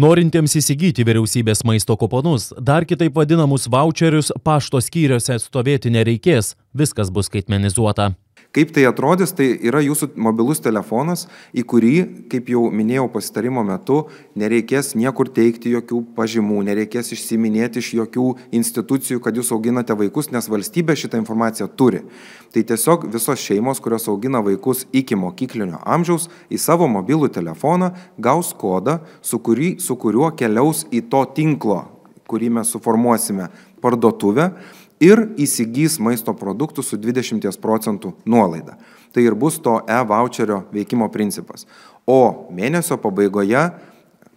Norintiems įsigyti vyriausybės maisto kuponus, dar kitaip vadinamus voucherius, pašto skyriuose stovėti nereikės, viskas bus skaitmenizuota. Kaip tai atrodys, tai yra jūsų mobilus telefonas, į kurį, kaip jau minėjau pasitarimo metu, nereikės niekur teikti jokių pažymų, nereikės išsiminėti iš jokių institucijų, kad jūs auginate vaikus, nes valstybė šitą informaciją turi. Tai tiesiog visos šeimos, kurios augina vaikus iki mokyklinio amžiaus, į savo mobilų telefoną gaus kodą, su, kurį, su kuriuo keliaus į to tinklo, kurį mes suformuosime parduotuvę ir įsigys maisto produktų su 20 procentų nuolaida. Tai ir bus to e-voucherio veikimo principas. O mėnesio pabaigoje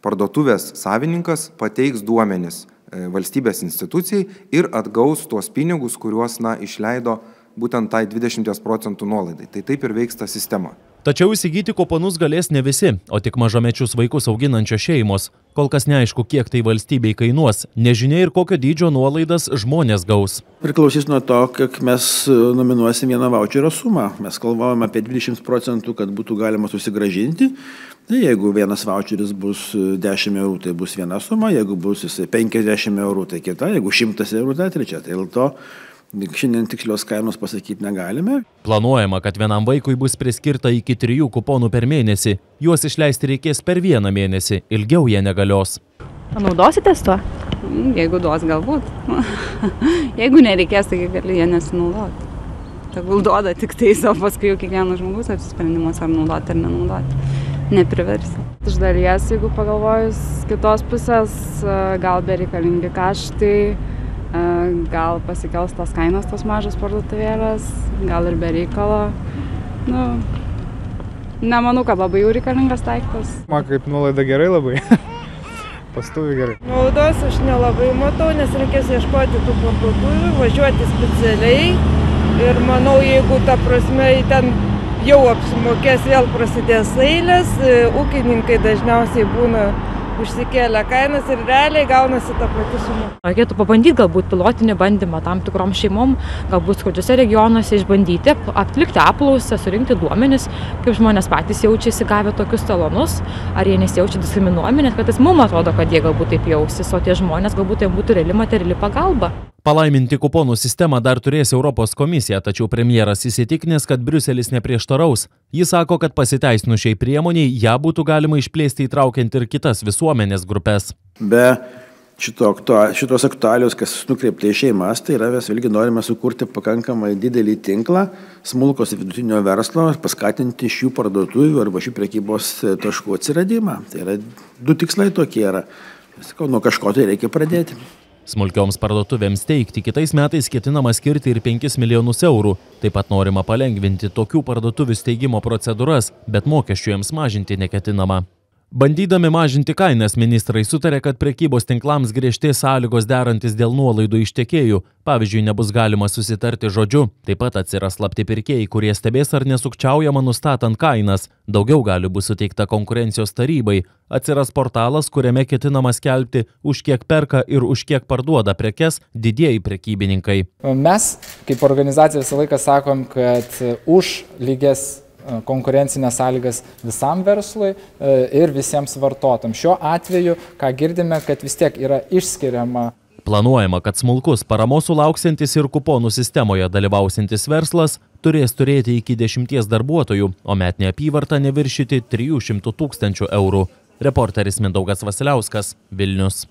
parduotuvės savininkas pateiks duomenis e, valstybės institucijai ir atgaus tuos pinigus, kuriuos na, išleido būtent tai 20 procentų nuolaidai. Tai taip ir veiks ta sistema. Tačiau įsigyti kuponus galės ne visi, o tik mažamečius vaikus auginančios šeimos. Kol kas neaišku, kiek tai valstybei kainuos, nežinia ir kokio dydžio nuolaidas žmonės gaus. Priklausys nuo to, kiek mes e, nominuosim vieną voucherio sumą. Mes kalbame apie 20 procentų, kad būtų galima susigražinti. Tai jeigu vienas voucheris bus 10 e, eurų, tai bus viena suma, jeigu bus 50 eurų, tai kita, jeigu 100 eurų, tai trečia. Tai dėl to Šiandien tikslios kainos pasakyti negalime. Planuojama, kad vienam vaikui bus priskirta iki trijų kuponų per mėnesį. Juos išleisti reikės per vieną mėnesį, ilgiau jie negalios. Naudositės tuo? Mm, jeigu duos, galbūt. Jeigu nereikės, tai gali jie nesinaudoti. Tegul duoda tik tai, o paskui jau kiekvienas žmogus apsisprendimas ar naudoti ar nenaudoti. Nepriversi. Iš dalies, jeigu pagalvojus kitos pusės, gal bereikalingi kaštai gal pasikels tos kainos tos mažos parduotuvėlės, gal ir be reikalo. Nu, nemanau, kad labai jau reikalingas daiktas. Man kaip nuolaida gerai labai. Pastovi gerai. Naudos aš nelabai matau, nes reikės ieškoti tų parduotuvių, važiuoti specialiai. Ir manau, jeigu ta prasme ten jau apsimokės, vėl prasidės eilės, ūkininkai dažniausiai būna užsikėlę kainas ir realiai gaunasi ta pati suma. Reikėtų pabandyti galbūt pilotinį bandymą tam tikrom šeimom, galbūt skurdžiuose regionuose išbandyti, atlikti apklausą, surinkti duomenis, kaip žmonės patys jaučiasi gavę tokius talonus, ar jie nesijaučia diskriminuojami, net kartais mums atrodo, kad jie galbūt taip jausis, o tie žmonės galbūt tai būtų reali materiali pagalba. Palaiminti kuponų sistemą dar turės Europos komisija, tačiau premjeras įsitikinęs, kad Briuselis neprieštaraus. Jis sako, kad pasiteisinu šiai priemoniai, ją būtų galima išplėsti įtraukiant ir kitas visuomenės grupės. Be šito, šitos aktualios, kas nukreipta į šeimas, tai yra mes vėlgi norime sukurti pakankamai didelį tinklą smulkos ir vidutinio verslo ir paskatinti šių parduotuvių arba šių prekybos taškų atsiradimą. Tai yra du tikslai tokie yra. Sakau, nuo kažko tai reikia pradėti. Smulkioms parduotuvėms teikti kitais metais ketinama skirti ir 5 milijonus eurų. Taip pat norima palengvinti tokių parduotuvių steigimo procedūras, bet mokesčių jiems mažinti neketinama. Bandydami mažinti kainas, ministrai sutarė, kad prekybos tinklams griežtės sąlygos derantis dėl nuolaidų iš tiekėjų. Pavyzdžiui, nebus galima susitarti žodžiu. Taip pat atsiras slapti pirkėjai, kurie stebės ar nesukčiaujama nustatant kainas. Daugiau gali bus suteikta konkurencijos tarybai. Atsiras portalas, kuriame ketinama skelbti, už kiek perka ir už kiek parduoda prekes didieji prekybininkai. Mes kaip organizacija visą laiką sakom, kad už lygias konkurencinės sąlygas visam verslui e, ir visiems vartotojams. Šiuo atveju, ką girdime, kad vis tiek yra išskiriama Planuojama, kad smulkus paramos sulauksintis ir kuponų sistemoje dalyvausintis verslas turės turėti iki dešimties darbuotojų, o metinė apyvarta neviršyti 300 tūkstančių eurų. Reporteris Mindaugas Vasiliauskas, Vilnius.